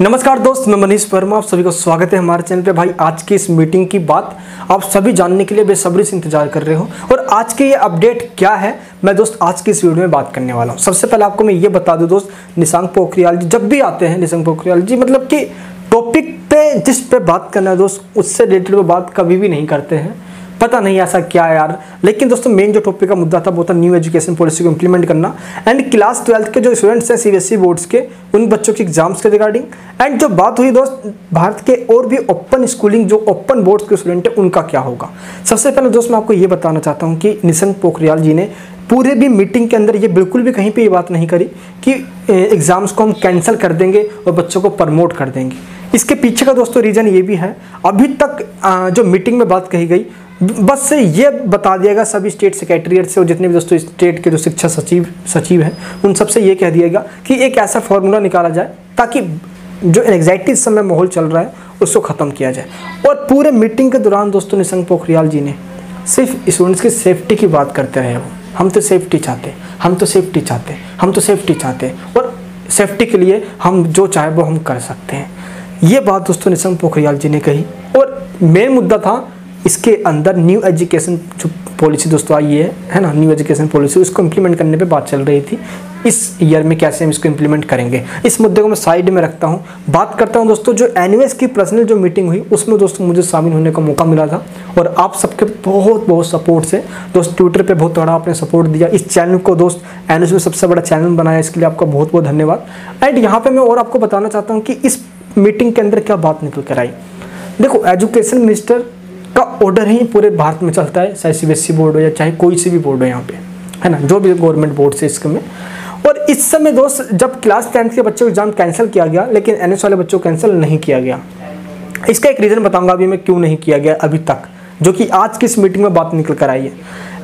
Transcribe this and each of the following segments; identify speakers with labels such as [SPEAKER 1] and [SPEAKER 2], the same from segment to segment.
[SPEAKER 1] नमस्कार दोस्त, मैं मनीष वर्मा, आप सभी को स्वागत है हमारे चैनल पे। भाई, आज की इस मीटिंग की बात आप सभी जानने के लिए बेसब्री से इंतज़ार कर रहे हो। और आज के ये अपडेट क्या है, मैं दोस्त आज की इस वीडियो में बात करने वाला हूँ। सबसे पहले आपको मैं ये बता दूँ दोस्त निशांक पोखरियाल जी, जब भी आते हैं निशांक पोखरियाल जी मतलब कि टॉपिक पे, जिस पे बात करना है दोस्त, उससे रिलेटेड वो बात कभी भी नहीं करते हैं। पता नहीं ऐसा क्या यार। लेकिन दोस्तों मेन जो टॉपिक का मुद्दा था, वो था न्यू एजुकेशन पॉलिसी को इम्प्लीमेंट करना। एंड क्लास ट्वेल्थ के जो स्टूडेंट्स हैं सीबीएसई बोर्ड्स के, उन बच्चों के एग्ज़ाम्स के रिगार्डिंग एंड जो बात हुई दोस्त, भारत के और भी ओपन स्कूलिंग जो ओपन बोर्ड्स के स्टूडेंट हैं, उनका क्या होगा? सबसे पहले दोस्त, मैं आपको ये बताना चाहता हूँ कि निशंक पोखरियाल जी ने पूरे भी मीटिंग के अंदर ये बिल्कुल भी कहीं पे ये बात नहीं करी कि एग्ज़ाम्स को हम कैंसिल कर देंगे और बच्चों को प्रमोट कर देंगे। इसके पीछे का दोस्तों रीज़न ये भी है। अभी तक जो मीटिंग में बात कही गई बस से ये बता दिएगा सभी स्टेट सेक्रेटरीट से और जितने भी दोस्तों स्टेट के जो शिक्षा सचिव सचिव हैं, उन सबसे ये कह दिएगा कि एक ऐसा फॉर्मूला निकाला जाए ताकि जो एग्जाइटी इस समय माहौल चल रहा है, उसको ख़त्म किया जाए। और पूरे मीटिंग के दौरान दोस्तों निशंक पोखरियाल जी ने सिर्फ़ स्टूडेंट्स की सेफ्टी की बात करते रहे वो। हम तो सेफ्टी चाहते, हम तो सेफ्टी चाहते, हम तो सेफ्टी चाहते और सेफ्टी के लिए हम जो चाहे वो हम कर सकते हैं। ये बात दोस्तों निशंक पोखरियाल जी ने कही और मेन मुद्दा था इसके अंदर न्यू एजुकेशन जो पॉलिसी दोस्तों आई है है ना? न्यू एजुकेशन पॉलिसी उसको इम्प्लीमेंट करने पे बात चल रही थी। इस ईयर में कैसे हम इसको इम्प्लीमेंट करेंगे? इस मुद्दे को मैं साइड में रखता हूँ। बात करता हूँ दोस्तों, जो एन की पर्सनल जो मीटिंग हुई, उसमें दोस्तों मुझे शामिल होने का मौका मिला था और आप सबके बहुत बहुत सपोर्ट से दोस्त ट्विटर पर बहुत बड़ा आपने सपोर्ट दिया। इस चैनल को दोस्त एन में सबसे बड़ा चैनल बनाया, इसके लिए आपका बहुत बहुत धन्यवाद। एंड यहाँ पर मैं और आपको बताना चाहता हूँ कि इस मीटिंग के अंदर क्या बात निकल कर आई? देखो एजुकेशन मिनिस्टर का ऑर्डर ही पूरे भारत में चलता है, चाहे सी बोर्ड हो या चाहे कोई सी भी बोर्ड हो यहाँ पे, है ना? जो भी गवर्नमेंट बोर्ड से इसमें और इस समय दोस्त, जब क्लास टेंथ के बच्चों को एग्ज़ाम कैंसिल किया गया, लेकिन एनएस वाले बच्चों को कैंसिल नहीं किया गया। इसका एक रीज़न बताऊँगा अभी मैं क्यों नहीं किया गया अभी तक, जो कि आज की इस मीटिंग में बात निकल कर आई है।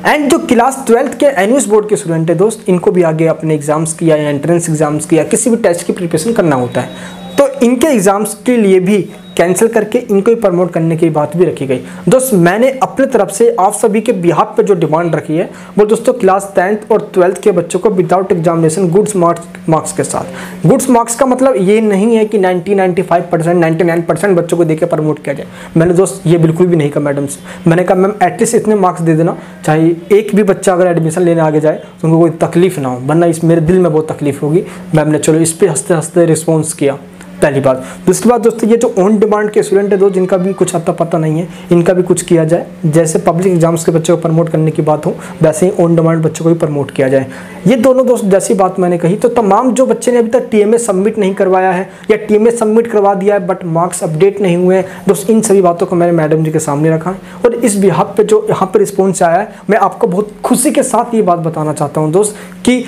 [SPEAKER 1] एंड जो क्लास ट्वेल्थ के एनएस बोर्ड के स्टूडेंट है दोस्त, इनको भी आगे अपने एग्ज़ाम्स किया या एंट्रेंस एग्ज़ाम्स किया किसी भी टेस्ट की प्रिपरेशन करना होता है। तो इनके एग्ज़ाम्स के लिए भी कैंसिल करके इनको ही प्रमोट करने की बात भी रखी गई। दोस्त, मैंने अपने तरफ़ से आप सभी के बिहार पर जो डिमांड रखी है, वो दोस्तों क्लास टेंथ और ट्वेल्थ के बच्चों को without examination goods marks marks के साथ। गुड्स मार्क्स का मतलब ये नहीं है कि 90 95 परसेंट नाइन्टी परसेंट बच्चों को देकर प्रमोट किया जाए। मैंने दोस्त ये बिल्कुल भी नहीं कहा मैडम से। मैंने कहा, मैम एटलीस्ट इतने मार्क्स दे देना, चाहे एक भी बच्चा अगर एडमिशन लेने आगे जाए तो उनको कोई तकलीफ़ ना हो, वरना इस मेरे दिल में बहुत तकलीफ़ होगी। मैम ने, चलो, इस पर हँसते हँसते रिस्पॉन्स किया। पहली बात। दूसरी बात दोस्तों, ये जो ऑन डिमांड के स्टूडेंट है, दो, जिनका भी कुछ अता पता नहीं है, इनका भी कुछ किया जाए। जैसे पब्लिक एग्ज़ाम्स के बच्चों को प्रमोट करने की बात हो, वैसे ही ऑन डिमांड बच्चों को भी प्रमोट किया जाए। ये दोनों दोस्त, जैसी बात मैंने कही तो तमाम जो बच्चे ने अभी तक टीएमए सबमिट नहीं करवाया है, या टीएमए सबमिट करवा दिया है बट मार्क्स अपडेट नहीं हुए हैं, दोस्त, इन सभी बातों को मैंने मैडम जी के सामने रखा है। और इस बिहार पर जो यहाँ पर रिस्पॉन्स आया है, मैं आपको बहुत खुशी के साथ ये बात बताना चाहता हूँ दोस्त, कि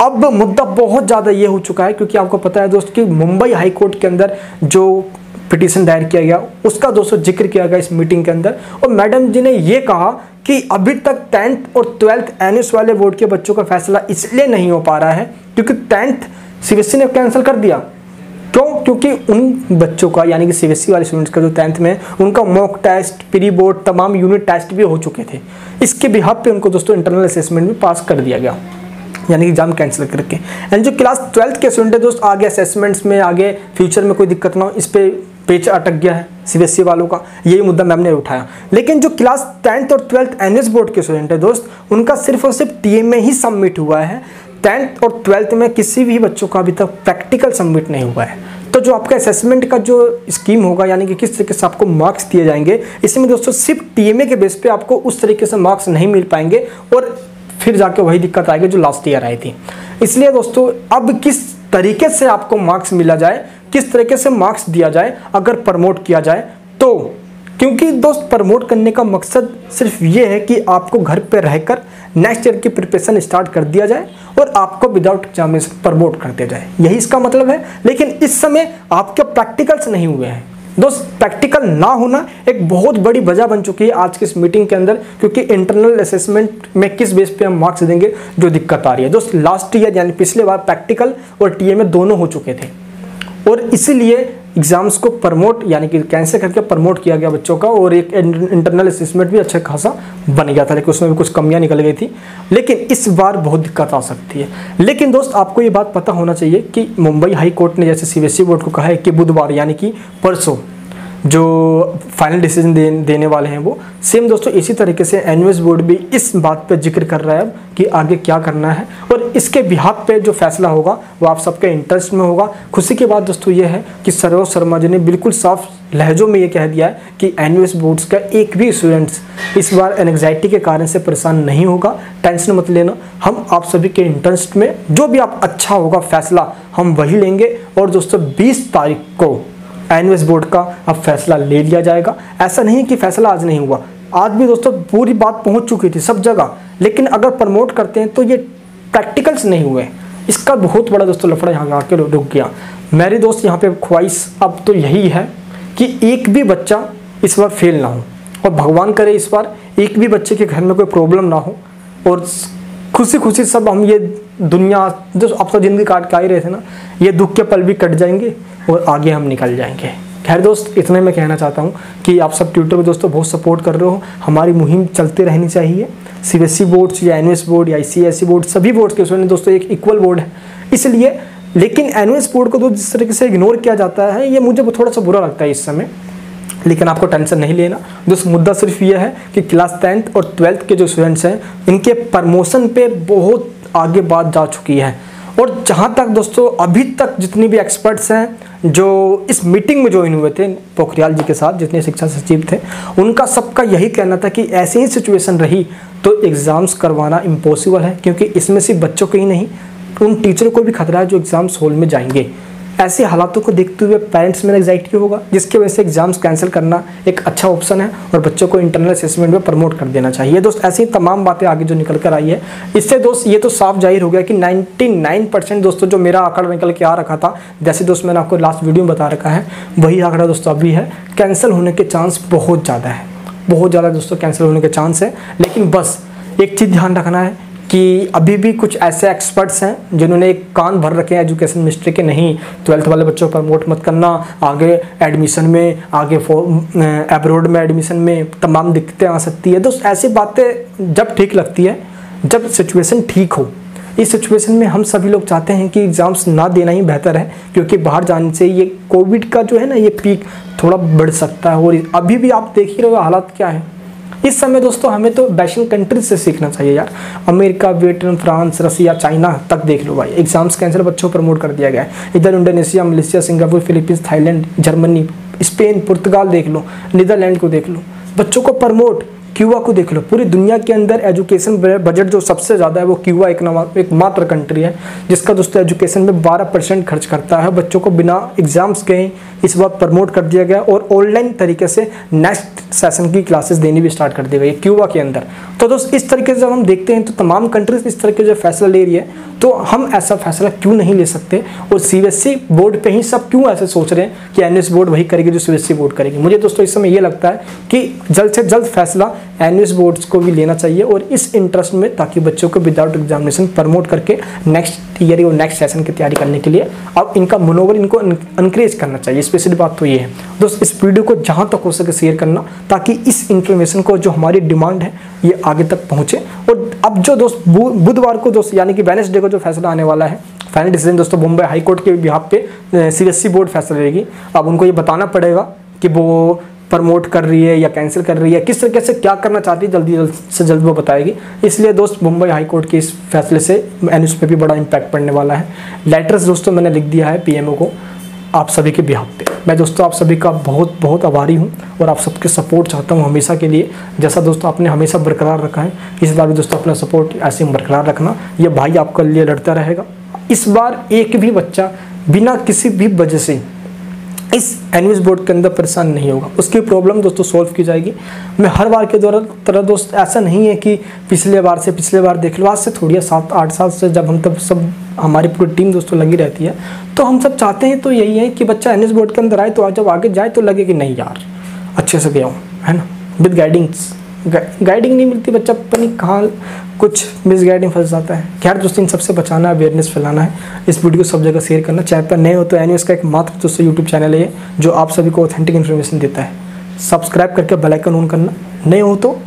[SPEAKER 1] अब मुद्दा बहुत ज़्यादा ये हो चुका है, क्योंकि आपको पता है दोस्त कि मुंबई हाई कोर्ट के अंदर जो पिटीशन दायर किया गया, उसका दोस्तों ज़िक्र किया गया इस मीटिंग के अंदर। और मैडम जी ने ये कहा कि अभी तक टेंथ और ट्वेल्थ एन वाले बोर्ड के बच्चों का फैसला इसलिए नहीं हो पा रहा है, क्योंकि टेंथ सी ने कैंसिल कर दिया। क्यों? क्योंकि उन बच्चों का, यानी कि सी वाले स्टूडेंट्स का जो टेंथ में, उनका मॉक टेस्ट प्री बोर्ड तमाम यूनिट टेस्ट भी हो चुके थे। इसके बिहाब पे उनको दोस्तों इंटरनल असेसमेंट में पास कर दिया गया। यानी एग्ज़ाम कैंसिल करके। एंड जो क्लास ट्वेल्थ के स्टूडेंट है, दोस्त, आगे असेसमेंट्स में, आगे फ्यूचर में कोई दिक्कत ना हो, इस पर पेच अटक गया है सीबीएसई वालों का। यही मुद्दा मैम ने उठाया। लेकिन जो क्लास टेंथ और ट्वेल्थ एन बोर्ड के स्टूडेंट है, दोस्त, उनका सिर्फ़ और सिर्फ़ टी में ही सबमिट हुआ है। टेंथ और ट्वेल्थ में किसी भी बच्चों का अभी तक प्रैक्टिकल सबमिट नहीं हुआ है। तो जो आपका असेसमेंट का जो स्कीम होगा, यानी कि किस तरीके से आपको मार्क्स दिए जाएँगे, इसमें दोस्तों सिर्फ़ टीएमए के बेस पे आपको उस तरीके से मार्क्स नहीं मिल पाएँगे। और फिर जाके वही दिक्कत आएगी जो लास्ट ईयर आई थी। इसलिए दोस्तों, अब किस तरीके से आपको मार्क्स मिला जाए, किस तरीके से मार्क्स दिया जाए, अगर प्रमोट किया जाए तो क्योंकि दोस्त प्रमोट करने का मकसद सिर्फ़ ये है कि आपको घर पे रहकर नेक्स्ट ईयर की प्रिपरेशन स्टार्ट कर दिया जाए और आपको विदाउट एग्जामिनेशन प्रमोट कर दिया जाए। यही इसका मतलब है। लेकिन इस समय आपके प्रैक्टिकल्स नहीं हुए हैं। दोस्त प्रैक्टिकल ना होना एक बहुत बड़ी वजह बन चुकी है आज की इस मीटिंग के अंदर, क्योंकि इंटरनल असेसमेंट में किस बेस पे हम मार्क्स देंगे, जो दिक्कत आ रही है। दोस्त लास्ट ईयर यानी पिछले बार प्रैक्टिकल और टीए में दोनों हो चुके थे। और इसीलिए एग्ज़ाम्स को प्रमोट, यानी कि कैंसिल करके प्रमोट किया गया बच्चों का, और एक इंटरनल असिसमेंट भी अच्छा खासा बन गया था, लेकिन उसमें भी कुछ कमियाँ निकल गई थी। लेकिन इस बार बहुत दिक्कत आ सकती है। लेकिन दोस्त, आपको ये बात पता होना चाहिए कि मुंबई हाई कोर्ट ने जैसे सीबीएसई बोर्ड को कहा है कि बुधवार, यानी कि परसों जो फाइनल डिसीज़न दे, देने वाले हैं वो। सेम दोस्तों इसी तरीके से एन बोर्ड भी इस बात पे ज़िक्र कर रहा है कि आगे क्या करना है। और इसके बिहार पे जो फैसला होगा वो आप सबके इंटरेस्ट में होगा। खुशी की बात दोस्तों ये है कि सरोज शर्मा जी ने बिल्कुल साफ़ लहजों में ये कह दिया है कि एन बोर्ड्स का एक भी स्टूडेंट्स इस बार एनग्जाइटी के कारण से परेशान नहीं होगा। टेंशन मत लेना। हम आप सभी के इंटरेस्ट में जो भी आप अच्छा होगा फैसला हम वही लेंगे। और दोस्तों बीस तारीख को एन बोर्ड का अब फैसला ले लिया जाएगा। ऐसा नहीं कि फैसला आज नहीं हुआ। आज भी दोस्तों पूरी बात पहुँच चुकी थी सब जगह, लेकिन अगर प्रमोट करते हैं तो ये प्रैक्टिकल्स नहीं हुए। इसका बहुत बड़ा दोस्तों लफड़ा यहाँ आके रुक गया। मेरे दोस्त यहाँ पे ख्वाहिश अब तो यही है कि एक भी बच्चा इस बार फेल ना हो। और भगवान करे इस बार एक भी बच्चे के घर में कोई प्रॉब्लम ना हो और खुशी खुशी सब हम ये दुनिया, जो अब तो ज़िंदगी काट के आ ही रहे थे ना, ये दुख के पल भी कट जाएँगे और आगे हम निकल जाएँगे। खैर दोस्त, इतने मैं कहना चाहता हूँ कि आप सब ट्विटर पर दोस्तों बहुत सपोर्ट कर रहे हो। हमारी मुहिम चलते रहनी चाहिए। C B S E boards या एन बोर्ड या आई बोर्ड सभी बोर्ड के उसमें दोस्तों एक इक्वल बोर्ड है। इसलिए, लेकिन एन बोर्ड को तो जिस तरीके से इग्नोर किया जाता है, ये मुझे थोड़ा सा बुरा लगता है इस समय। लेकिन आपको टेंशन नहीं लेना। दोस्त मुद्दा सिर्फ़ ये है कि क्लास टेंथ और ट्वेल्थ के जो स्टूडेंट्स हैं, इनके प्रमोशन पे बहुत आगे बात जा चुकी है। और जहाँ तक दोस्तों, अभी तक जितनी भी एक्सपर्ट्स हैं जो इस मीटिंग में ज्वाइन हुए थे, पोखरियाल जी के साथ, जितने शिक्षा सचिव थे, उनका सबका यही कहना था कि ऐसी ही सिचुएशन रही तो एग्ज़ाम्स करवाना इम्पॉसिबल है, क्योंकि इसमें सिर्फ़ बच्चों को ही नहीं, उन टीचरों को भी खतरा है जो एग्ज़ाम्स हॉल में जाएँगे। ऐसे हालातों को देखते हुए पेरेंट्स में एग्जाइटी होगा? जिसकी वजह से एग्ज़ाम्स कैंसिल करना एक अच्छा ऑप्शन है और बच्चों को इंटरनल असेसमेंट में प्रमोट कर देना चाहिए। दोस्त ऐसी तमाम बातें आगे जो निकल कर आई है। इससे दोस्त ये तो साफ़ ज़ाहिर हो गया कि 99 परसेंट दोस्तों जो मेरा आंकड़ा निकल के आ रखा था, जैसे दोस्त मैंने आपको लास्ट वीडियो में बता रखा है, वही आंकड़ा दोस्तों अभी है। कैंसिल होने के चांस बहुत ज़्यादा है। बहुत ज़्यादा दोस्तों कैंसिल होने के चांस है। लेकिन बस एक चीज़ ध्यान रखना है कि अभी भी कुछ ऐसे एक्सपर्ट्स हैं जिन्होंने एक कान भर रखे हैं एजुकेशन मिनिस्ट्री के, नहीं ट्वेल्थ वाले बच्चों को प्रमोट मत करना, आगे एडमिशन में, आगे एब्रोड में एडमिशन में तमाम दिक्कतें आ सकती है। तो ऐसी बातें जब ठीक लगती है, जब सिचुएशन ठीक हो, इस सिचुएशन में हम सभी लोग चाहते हैं कि एग्ज़ाम्स ना देना ही बेहतर है, क्योंकि बाहर जाने से ये कोविड का जो है ना, ये पीक थोड़ा बढ़ सकता है। और अभी भी आप देख ही रहे हो हालात क्या है। इस समय दोस्तों हमें तो बैशन कंट्रीज़ से सीखना चाहिए यार। America Vietnam France, Russia, China तक देख लो भाई। एग्ज़ाम्स कैंसिल बच्चों को प्रमोट कर दिया गया है। इधर Indonesia, Malaysia, Singapore, Philippines, Thailand, Germany, Spain, पुर्तगाल देख लो, नीदरलैंड को देख लो। बच्चों को प्रमोट क्यूबा को देख लो। पूरी दुनिया के अंदर एजुकेशन बजट जो सबसे ज़्यादा है वो क्यूबा एक नवा एक मात्र कंट्री है, जिसका दोस्तों एजुकेशन में 12 परसेंट खर्च करता है। बच्चों को बिना एग्ज़ाम्स के इस बार प्रमोट कर दिया गया और ऑनलाइन तरीके से नेक्स्ट सेशन की क्लासेस देनी भी स्टार्ट कर दी गई क्यूबा के अंदर। तो दोस्त, इस तरीके से जब हम देखते हैं तो तमाम कंट्रीज़ इस तरह के जो फैसला ले रही है तो हम ऐसा फैसला क्यों नहीं ले सकते? और सी बोर्ड पर ही सब क्यों ऐसे सोच रहे हैं कि एनएस बोर्ड वही करेगी जो सी बोर्ड करेगी? मुझे दोस्तों इस समय ये लगता है कि जल्द से जल्द फैसला एन बोर्ड्स को भी लेना चाहिए और इस इंटरेस्ट में ताकि बच्चों को विदाउट एग्जामिनेशन प्रमोट करके नेक्स्ट ईयर और नेक्स्ट सेशन की तैयारी करने के लिए अब इनका मनोबल इनको इंक्रेज करना चाहिए। स्पेशली बात तो ये है। दोस्त, इस वीडियो को जहाँ तक हो सके शेयर करना ताकि इस इंफॉर्मेशन को जो हमारी डिमांड है, ये आगे तक पहुँचे। और अब जो दोस्त बुधवार को दोस्त, यानी कि वेनेसडे को जो फैसला आने वाला है फाइनल डिसीज़न दोस्तों मुंबई हाई कोर्ट के बिहार पे सी बोर्ड फैसला लेगी। अब उनको ये बताना पड़ेगा कि वो प्रमोट कर रही है या कैंसिल कर रही है, किस तरीके से, क्या करना चाहती है, जल्दी, जल्द से जल्द वो बताएगी। इसलिए दोस्त, मुंबई हाई कोर्ट के इस फैसले से एन पे भी बड़ा इम्पैक्ट पड़ने वाला है। लेटर्स दोस्तों मैंने लिख दिया है पीएमओ को, आप सभी के बिहार पे। मैं दोस्तों आप सभी का बहुत बहुत आभारी हूँ और आप सबके सपोर्ट चाहता हूँ हमेशा के लिए। जैसा दोस्तों आपने हमेशा बरकरार रखा है, इस बार भी दोस्तों अपना सपोर्ट ऐसे बरकरार रखना। ये भाई आपके लिए लड़ता रहेगा। इस बार एक भी बच्चा बिना किसी भी वजह से इस एनविस बोर्ड के अंदर परेशान नहीं होगा। उसकी प्रॉब्लम दोस्तों सॉल्व की जाएगी। मैं हर बार के दौरान तरह दोस्त, ऐसा नहीं है कि पिछले बार से पिछले बार देख लो, आज से थोड़ी सात, आठ साल से जब हम तब सब हमारी पूरी टीम दोस्तों लगी रहती है। तो हम सब चाहते हैं तो यही है कि बच्चा एन बोर्ड के अंदर आए तो जब आगे जाए तो लगे कि नहीं यार, अच्छे से गया हूँ, है ना? विद गाइडिंग्स गाइडिंग नहीं मिलती बच्चा पता नहीं कहाँ कुछ मिस गाइडिंग फंस जाता है। खैर दोस्तों, इन सबसे बचाना अवेयरनेस फैलाना है। इस वीडियो को सब जगह शेयर करना। चाहे पर नए हो तो एनी का एक मात्र दोस्तों यूट्यूब चैनल है जो आप सभी को ऑथेंटिक इन्फॉर्मेशन देता है। सब्सक्राइब करके बेलाइकन ऑन करना। नए हो तो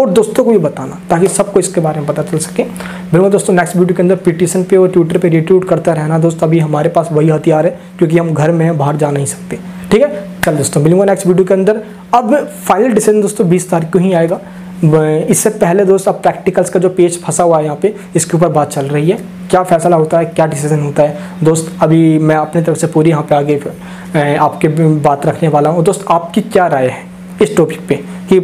[SPEAKER 1] और दोस्तों को भी बताना, ताकि सबको इसके बारे में पता चल सके। बिल्कुल दोस्तों नेक्स्ट वीडियो के अंदर पिटीशन पे और ट्विटर पे रिट्यूट करता रहना दोस्तों। अभी हमारे पास वही हथियार है, क्योंकि हम घर में बाहर जा नहीं सकते। ठीक है? चल दोस्तों, मिलूँगा नेक्स्ट वीडियो के अंदर। अब फाइनल डिसीज़न दोस्तों बीस तारीख को ही आएगा। इससे पहले दोस्त, अब प्रैक्टिकल्स का जो पेज फंसा हुआ है यहाँ पे, इसके ऊपर बात चल रही है। क्या फैसला होता है, क्या डिसीज़न होता है? दोस्त, अभी मैं अपनी तरफ़ से पूरी यहाँ पे आगे आपके बात रखने वाला हूँ। दोस्त, आपकी क्या राय है इस टॉपिक पे? कि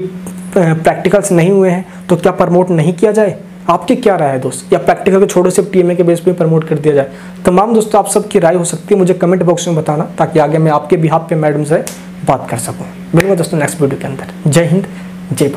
[SPEAKER 1] प्रैक्टिकल्स नहीं हुए हैं तो क्या प्रमोट नहीं किया जाए? आपकी क्या राय है दोस्त? या प्रैक्टिकल को छोड़ो, सिर्फ़ टीएमए के बेस पे प्रमोट कर दिया जाए। तमाम दोस्तों, आप सबकी राय हो सकती है, मुझे कमेंट बॉक्स में बताना, ताकि आगे मैं आपके बिहाफ पे मैडम से बात कर सकूँ। मिलूँगा दोस्तों नेक्स्ट वीडियो के अंदर। जय हिंद, जय भारत।